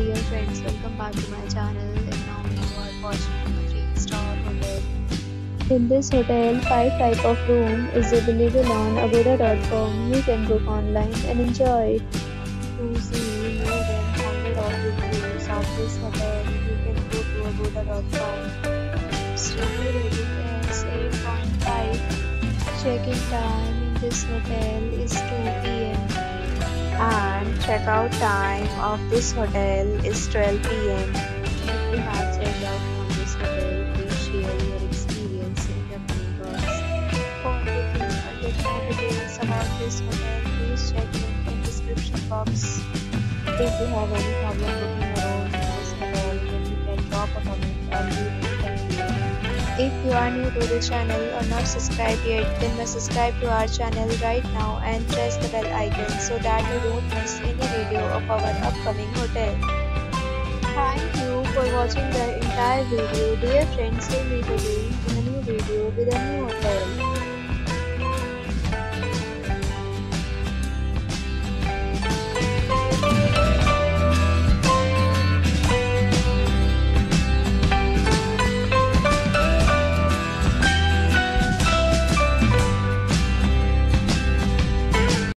dear friends, welcome back to my channel and now you are watching a 3-star hotel. In this hotel, 5 type of room is available on agoda.com. You can book online and enjoy. To see more than 100 of reviews of this hotel, you can go to agoda.com. Its rating is 8.5. Check-in time in this hotel is 2 p.m. and check-out time of this hotel is 12 p.m. If you have checked out from this hotel, please share your experience in the comment box. For booking get more details about this hotel, please check link in description box. If you have any problem booking a room in this hotel, then you can drop a comment and help you. If you are new to the channel or not subscribed yet, then must subscribe to our channel right now and press the bell icon so that you don't miss any video of our upcoming hotel. Thank you for watching the entire video. Dear friends, we'll meet again in a new video with a new hotel.